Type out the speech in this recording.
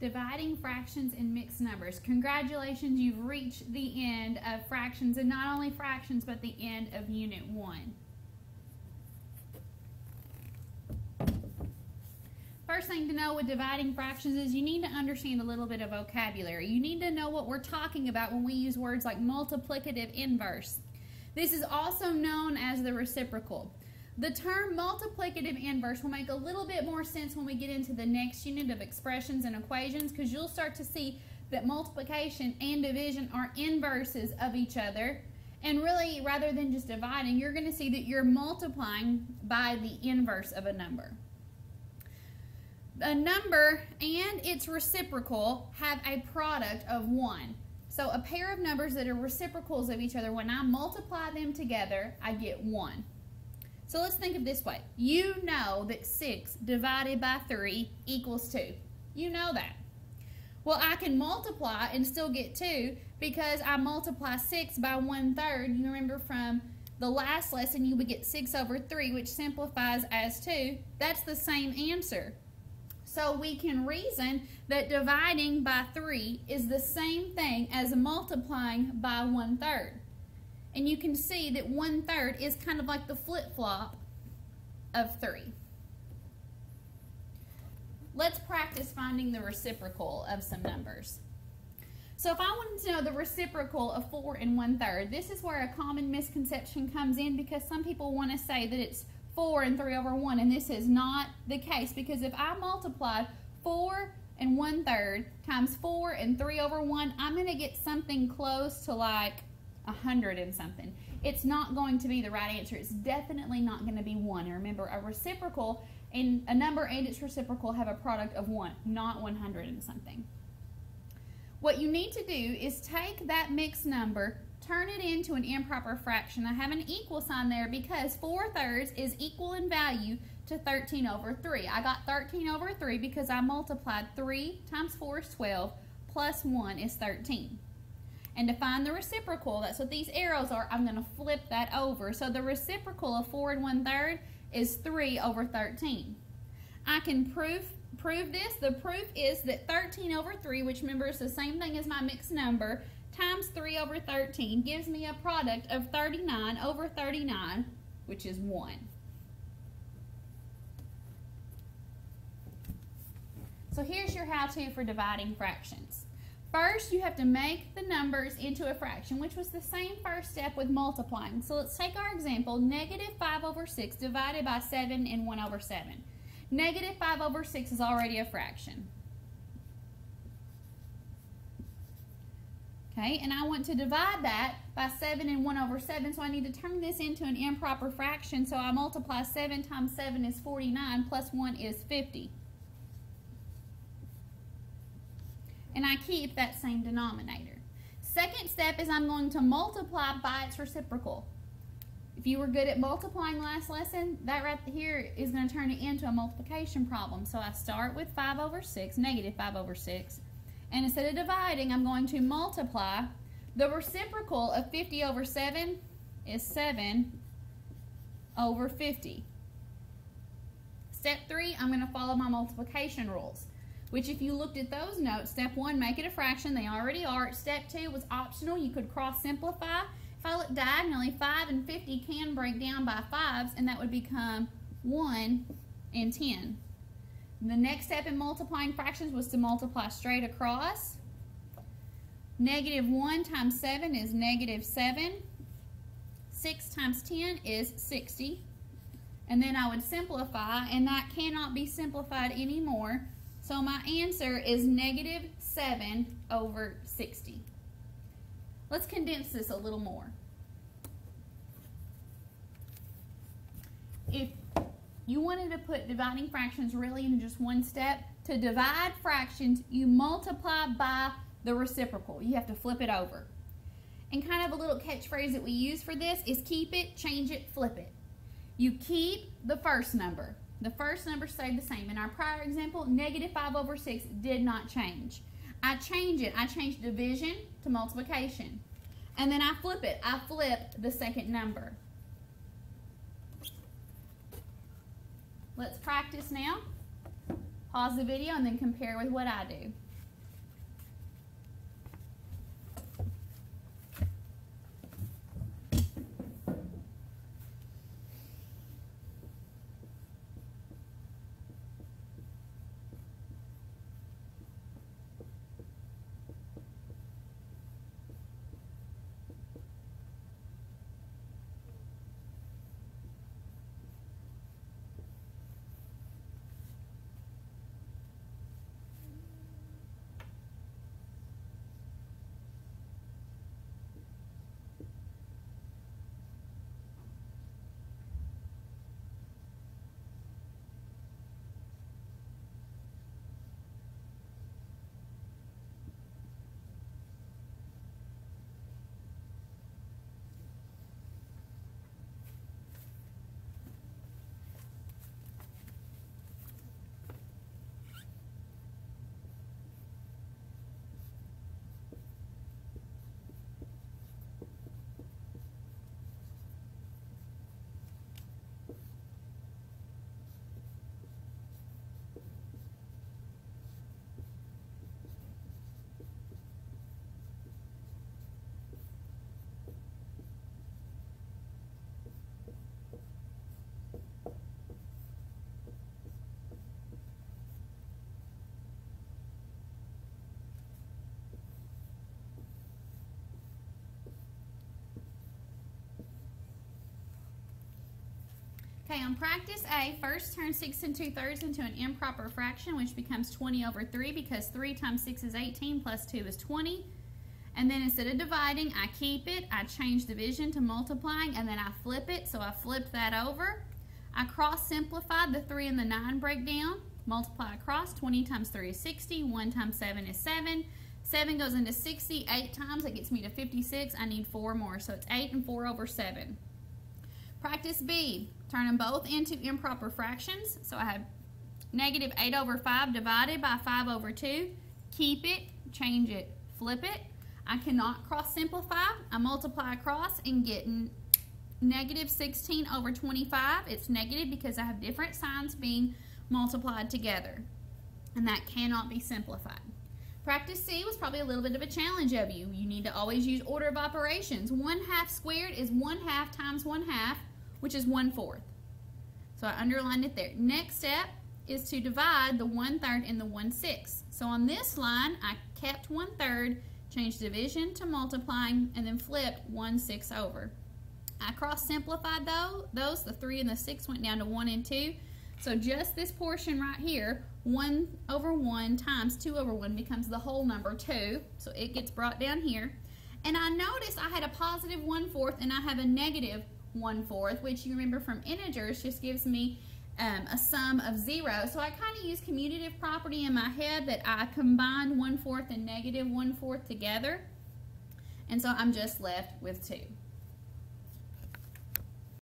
dividing fractions and mixed numbers. Congratulations, you've reached the end of fractions, and not only fractions, but the end of Unit 1. First thing to know with dividing fractions is you need to understand a little bit of vocabulary. You need to know what we're talking about when we use words like multiplicative inverse. This is also known as the reciprocal. The term multiplicative inverse will make a little bit more sense when we get into the next unit of expressions and equations because you'll start to see that multiplication and division are inverses of each other. And really, rather than just dividing, you're going to see that you're multiplying by the inverse of a number. A number and its reciprocal have a product of 1. So a pair of numbers that are reciprocals of each other, when I multiply them together, I get 1. So let's think of this way. You know that 6 divided by 3 equals 2. You know that. Well, I can multiply and still get 2 because I multiply 6 by 1 third. You remember from the last lesson you would get 6 over 3, which simplifies as 2. That's the same answer. So we can reason that dividing by 3 is the same thing as multiplying by 1 third. And you can see that one third is kind of like the flip-flop of three. Let's practice finding the reciprocal of some numbers. So if I wanted to know the reciprocal of 4 and 1 third, this is where a common misconception comes in because some people want to say that it's 4 and 3 over 1, and this is not the case because if I multiplied 4 and 1 third times 4 and 3 over 1, I'm going to get something close to like a hundred and something. It's not going to be the right answer. It's definitely not going to be one. And remember, a reciprocal and a number and its reciprocal have a product of one, not 100 and something. What you need to do is take that mixed number, turn it into an improper fraction. I have an equal sign there because 4 thirds is equal in value to 13 over 3. I got 13 over 3 because I multiplied 3 times 4 is 12 plus 1 is 13. And to find the reciprocal, that's what these arrows are, I'm going to flip that over. So the reciprocal of 4 and 1 third is 3 over 13. I can prove prove this. The proof is that 13 over 3, which remember is the same thing as my mixed number, times 3 over 13 gives me a product of 39 over 39, which is 1. So here's your how-to for dividing fractions. First, you have to make the numbers into a fraction, which was the same first step with multiplying. So let's take our example, negative 5 over 6 divided by 7 and 1 over 7. Negative 5 over 6 is already a fraction. Okay, and I want to divide that by 7 and 1 over 7, so I need to turn this into an improper fraction. So I multiply 7 times 7 is 49, plus 1 is 50. And I keep that same denominator. Second step is I'm going to multiply by its reciprocal. If you were good at multiplying last lesson, that right here is going to turn it into a multiplication problem. So I start with 5 over 6, negative 5 over 6, and instead of dividing, I'm going to multiply. The reciprocal of 50 over 7 is 7 over 50. Step 3, I'm going to follow my multiplication rules which if you looked at those notes, step one, make it a fraction. They already are. Step two was optional. You could cross simplify. If I look diagonally, 5 and 50 can break down by 5s, and that would become 1 and 10. The next step in multiplying fractions was to multiply straight across. Negative 1 times 7 is negative 7. 6 times 10 is 60. And then I would simplify, and that cannot be simplified anymore so my answer is negative 7 over 60. Let's condense this a little more. If you wanted to put dividing fractions really in just one step, to divide fractions, you multiply by the reciprocal. You have to flip it over. And kind of a little catchphrase that we use for this is keep it, change it, flip it. You keep the first number. The first number stayed the same. In our prior example, negative 5 over 6 did not change. I change it. I change division to multiplication. And then I flip it. I flip the second number. Let's practice now. Pause the video and then compare with what I do. Okay, on practice A, first turn 6 and 2 thirds into an improper fraction, which becomes 20 over 3 because 3 times 6 is 18 plus 2 is 20. And then instead of dividing, I keep it, I change division to multiplying, and then I flip it, so I flip that over. I cross simplified the 3 and the 9 breakdown. Multiply across, 20 times 3 is 60, 1 times 7 is 7. 7 goes into 60, 8 times, that gets me to 56. I need 4 more, so it's 8 and 4 over 7. Practice B, turn them both into improper fractions. So I have negative 8 over 5 divided by 5 over 2. Keep it, change it, flip it. I cannot cross simplify. I multiply across and get negative 16 over 25. It's negative because I have different signs being multiplied together. And that cannot be simplified. Practice C was probably a little bit of a challenge of you. You need to always use order of operations. 1 half squared is 1 half times 1 half, which is 1 fourth. So I underlined it there. Next step is to divide the 1 third and the 1 sixth. So on this line, I kept 1 third, changed division to multiplying, and then flipped 1 sixth over. I cross simplified though, those, the 3 and the 6 went down to 1 and 2. So just this portion right here, 1 over 1 times 2 over 1 becomes the whole number 2. So it gets brought down here. And I noticed I had a positive 1 fourth and I have a negative 1 fourth, which you remember from integers just gives me um, a sum of 0. So I kind of use commutative property in my head that I combine 1 fourth and negative 1 fourth together. And so I'm just left with 2.